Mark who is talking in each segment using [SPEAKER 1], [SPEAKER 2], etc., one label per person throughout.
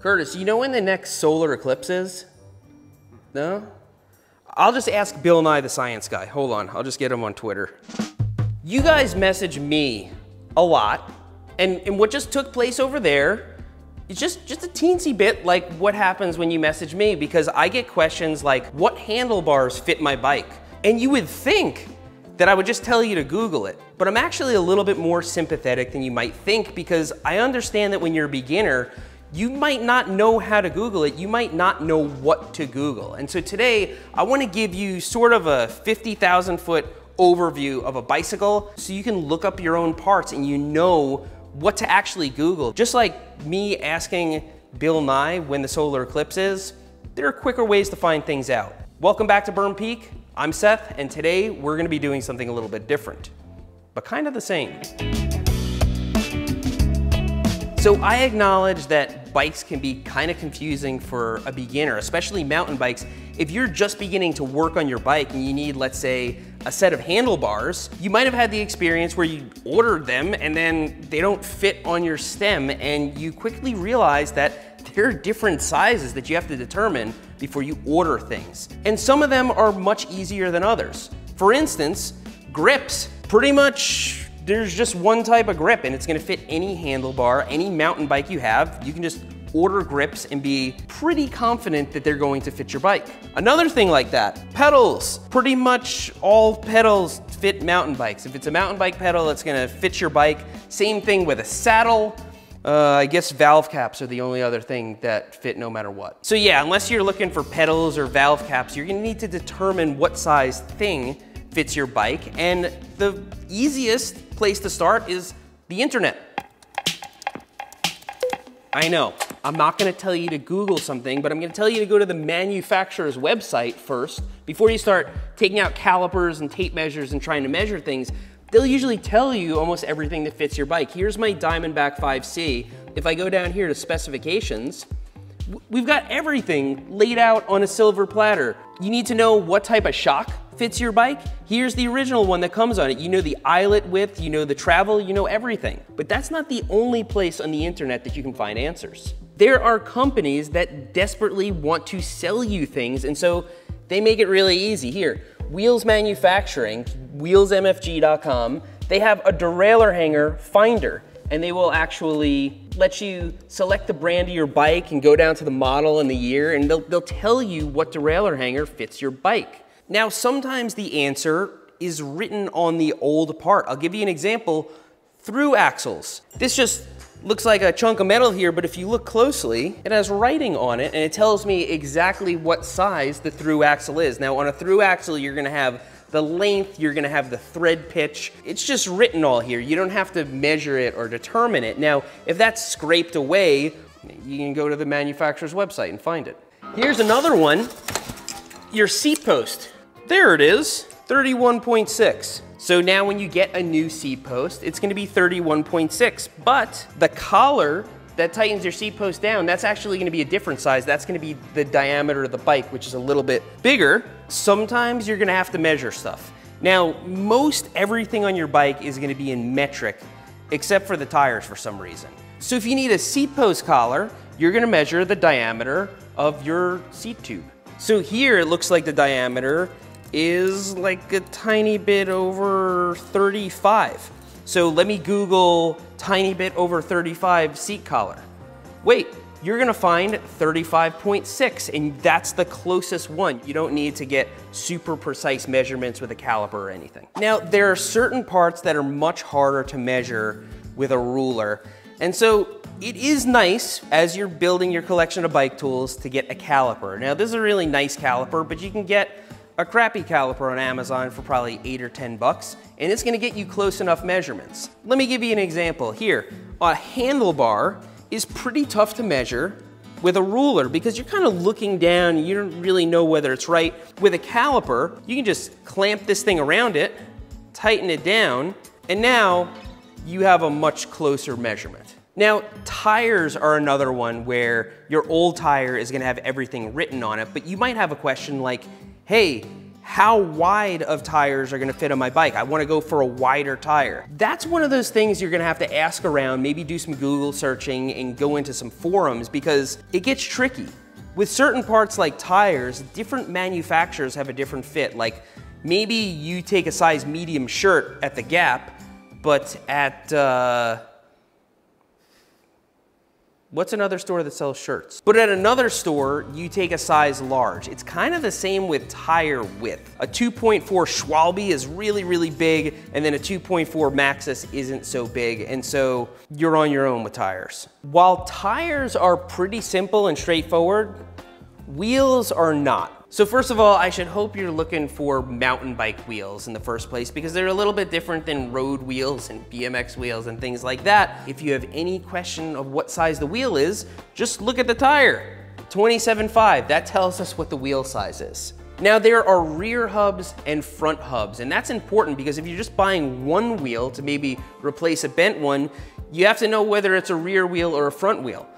[SPEAKER 1] Curtis, you know when the next solar eclipse is? No? I'll just ask Bill Nye, the science guy. Hold on, I'll just get him on Twitter. You guys message me a lot, and, and what just took place over there is just, just a teensy bit like what happens when you message me because I get questions like, what handlebars fit my bike? And you would think that I would just tell you to Google it. But I'm actually a little bit more sympathetic than you might think because I understand that when you're a beginner, you might not know how to Google it. You might not know what to Google. And so today, I wanna give you sort of a 50,000 foot overview of a bicycle so you can look up your own parts and you know what to actually Google. Just like me asking Bill Nye when the solar eclipse is, there are quicker ways to find things out. Welcome back to Berm Peak. I'm Seth, and today we're gonna be doing something a little bit different, but kind of the same. So I acknowledge that bikes can be kind of confusing for a beginner, especially mountain bikes. If you're just beginning to work on your bike and you need, let's say, a set of handlebars, you might have had the experience where you ordered them and then they don't fit on your stem and you quickly realize that there are different sizes that you have to determine before you order things. And some of them are much easier than others. For instance, grips. Pretty much there's just one type of grip and it's gonna fit any handlebar, any mountain bike you have. You can just order grips and be pretty confident that they're going to fit your bike. Another thing like that, pedals. Pretty much all pedals fit mountain bikes. If it's a mountain bike pedal, it's gonna fit your bike. Same thing with a saddle, uh, I guess valve caps are the only other thing that fit no matter what. So yeah, unless you're looking for pedals or valve caps, you're gonna need to determine what size thing fits your bike. And the easiest place to start is the internet. I know, I'm not gonna tell you to Google something, but I'm gonna tell you to go to the manufacturer's website first before you start taking out calipers and tape measures and trying to measure things they'll usually tell you almost everything that fits your bike. Here's my Diamondback 5C. If I go down here to specifications, we've got everything laid out on a silver platter. You need to know what type of shock fits your bike. Here's the original one that comes on it. You know the eyelet width, you know the travel, you know everything. But that's not the only place on the internet that you can find answers. There are companies that desperately want to sell you things, and so they make it really easy. Here, Wheels Manufacturing, wheelsmfg.com, they have a derailleur hanger finder and they will actually let you select the brand of your bike and go down to the model and the year and they'll, they'll tell you what derailleur hanger fits your bike. Now, sometimes the answer is written on the old part. I'll give you an example, through axles. This just looks like a chunk of metal here, but if you look closely, it has writing on it and it tells me exactly what size the through axle is. Now on a through axle, you're gonna have the length, you're gonna have the thread pitch. It's just written all here. You don't have to measure it or determine it. Now, if that's scraped away, you can go to the manufacturer's website and find it. Here's another one, your seat post. There it is, 31.6. So now when you get a new seat post, it's gonna be 31.6, but the collar that tightens your seat post down, that's actually gonna be a different size. That's gonna be the diameter of the bike, which is a little bit bigger. Sometimes you're gonna have to measure stuff. Now, most everything on your bike is gonna be in metric, except for the tires for some reason. So if you need a seat post collar, you're gonna measure the diameter of your seat tube. So here it looks like the diameter is like a tiny bit over 35. So let me Google tiny bit over 35 seat collar. Wait, you're gonna find 35.6 and that's the closest one. You don't need to get super precise measurements with a caliper or anything. Now, there are certain parts that are much harder to measure with a ruler. And so it is nice as you're building your collection of bike tools to get a caliper. Now this is a really nice caliper, but you can get a crappy caliper on Amazon for probably eight or 10 bucks, and it's gonna get you close enough measurements. Let me give you an example. Here, a handlebar is pretty tough to measure with a ruler because you're kind of looking down, you don't really know whether it's right. With a caliper, you can just clamp this thing around it, tighten it down, and now you have a much closer measurement. Now, tires are another one where your old tire is gonna have everything written on it, but you might have a question like, hey, how wide of tires are gonna fit on my bike. I wanna go for a wider tire. That's one of those things you're gonna have to ask around, maybe do some Google searching and go into some forums because it gets tricky. With certain parts like tires, different manufacturers have a different fit. Like maybe you take a size medium shirt at the Gap, but at, uh, What's another store that sells shirts? But at another store, you take a size large. It's kind of the same with tire width. A 2.4 Schwalbe is really, really big, and then a 2.4 Maxxis isn't so big, and so you're on your own with tires. While tires are pretty simple and straightforward, wheels are not. So first of all, I should hope you're looking for mountain bike wheels in the first place because they're a little bit different than road wheels and BMX wheels and things like that. If you have any question of what size the wheel is, just look at the tire. 27.5, that tells us what the wheel size is. Now there are rear hubs and front hubs, and that's important because if you're just buying one wheel to maybe replace a bent one, you have to know whether it's a rear wheel or a front wheel.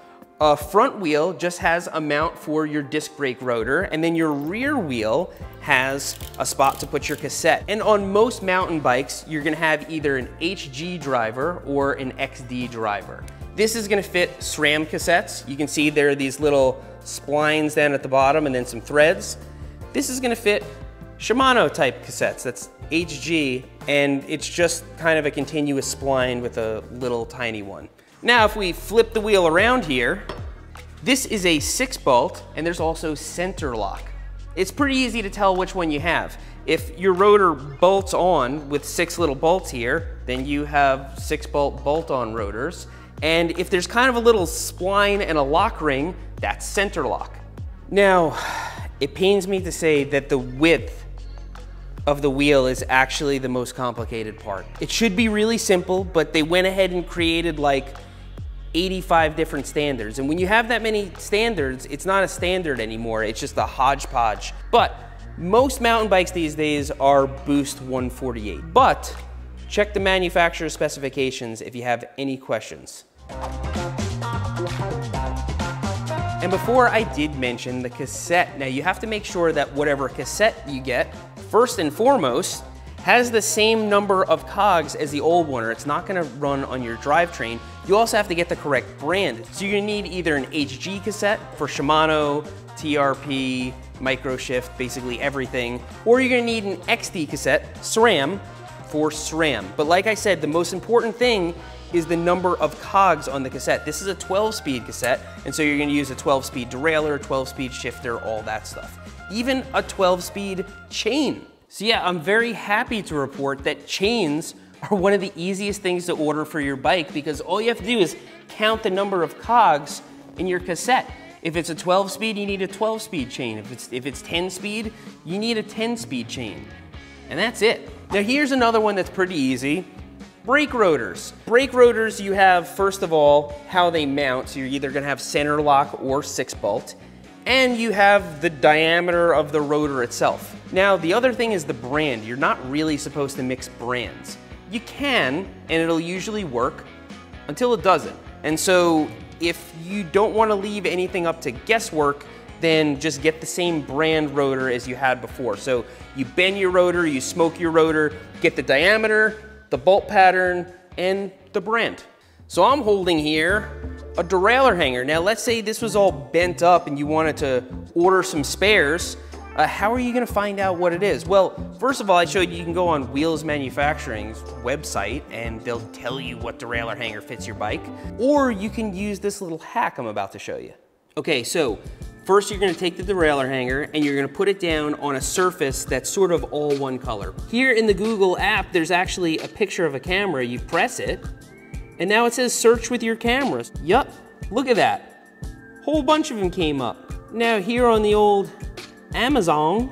[SPEAKER 1] A front wheel just has a mount for your disc brake rotor, and then your rear wheel has a spot to put your cassette. And on most mountain bikes, you're gonna have either an HG driver or an XD driver. This is gonna fit SRAM cassettes. You can see there are these little splines down at the bottom and then some threads. This is gonna fit Shimano type cassettes. That's HG, and it's just kind of a continuous spline with a little tiny one. Now, if we flip the wheel around here, this is a six bolt and there's also center lock. It's pretty easy to tell which one you have. If your rotor bolts on with six little bolts here, then you have six bolt bolt on rotors. And if there's kind of a little spline and a lock ring, that's center lock. Now, it pains me to say that the width of the wheel is actually the most complicated part. It should be really simple, but they went ahead and created like 85 different standards. And when you have that many standards, it's not a standard anymore, it's just a hodgepodge. But most mountain bikes these days are Boost 148. But check the manufacturer specifications if you have any questions. And before I did mention the cassette, now you have to make sure that whatever cassette you get, first and foremost, has the same number of cogs as the old one or it's not gonna run on your drivetrain. You also have to get the correct brand. So you're gonna need either an HG cassette for Shimano, TRP, Microshift, basically everything, or you're gonna need an XD cassette, SRAM, for SRAM. But like I said, the most important thing is the number of cogs on the cassette. This is a 12 speed cassette, and so you're gonna use a 12 speed derailleur, 12 speed shifter, all that stuff. Even a 12 speed chain so yeah, I'm very happy to report that chains are one of the easiest things to order for your bike because all you have to do is count the number of cogs in your cassette. If it's a 12 speed, you need a 12 speed chain. If it's, if it's 10 speed, you need a 10 speed chain. And that's it. Now here's another one that's pretty easy. Brake rotors. Brake rotors, you have, first of all, how they mount. So you're either gonna have center lock or six bolt and you have the diameter of the rotor itself. Now, the other thing is the brand. You're not really supposed to mix brands. You can, and it'll usually work until it doesn't. And so if you don't want to leave anything up to guesswork, then just get the same brand rotor as you had before. So you bend your rotor, you smoke your rotor, get the diameter, the bolt pattern, and the brand. So I'm holding here a derailleur hanger. Now let's say this was all bent up and you wanted to order some spares. Uh, how are you gonna find out what it is? Well, first of all, I showed you you can go on Wheels Manufacturing's website and they'll tell you what derailleur hanger fits your bike. Or you can use this little hack I'm about to show you. Okay, so first you're gonna take the derailleur hanger and you're gonna put it down on a surface that's sort of all one color. Here in the Google app, there's actually a picture of a camera. You press it and now it says search with your cameras. Yup, look at that. Whole bunch of them came up. Now here on the old Amazon,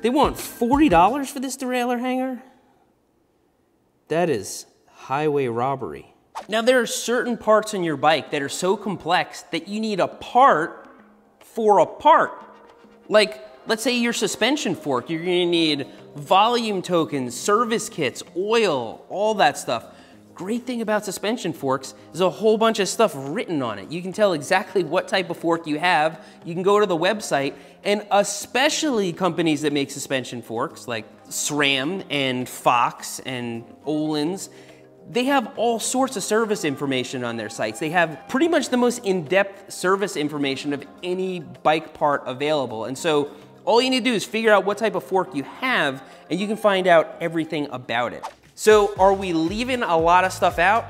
[SPEAKER 1] they want $40 for this derailleur hanger? That is highway robbery. Now there are certain parts on your bike that are so complex that you need a part for a part. Like, let's say your suspension fork, you're gonna need volume tokens, service kits, oil, all that stuff great thing about suspension forks is a whole bunch of stuff written on it. You can tell exactly what type of fork you have. You can go to the website and especially companies that make suspension forks like SRAM and Fox and Öhlins, they have all sorts of service information on their sites. They have pretty much the most in-depth service information of any bike part available. And so all you need to do is figure out what type of fork you have and you can find out everything about it. So are we leaving a lot of stuff out?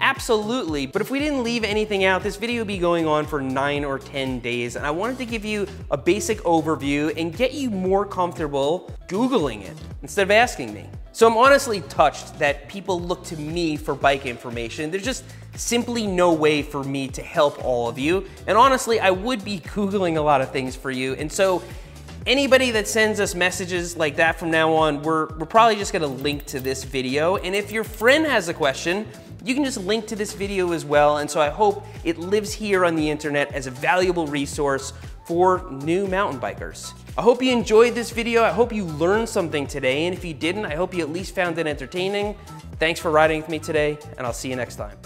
[SPEAKER 1] Absolutely, but if we didn't leave anything out, this video would be going on for nine or 10 days, and I wanted to give you a basic overview and get you more comfortable Googling it instead of asking me. So I'm honestly touched that people look to me for bike information. There's just simply no way for me to help all of you. And honestly, I would be Googling a lot of things for you. And so Anybody that sends us messages like that from now on, we're, we're probably just gonna link to this video. And if your friend has a question, you can just link to this video as well. And so I hope it lives here on the internet as a valuable resource for new mountain bikers. I hope you enjoyed this video. I hope you learned something today. And if you didn't, I hope you at least found it entertaining. Thanks for riding with me today, and I'll see you next time.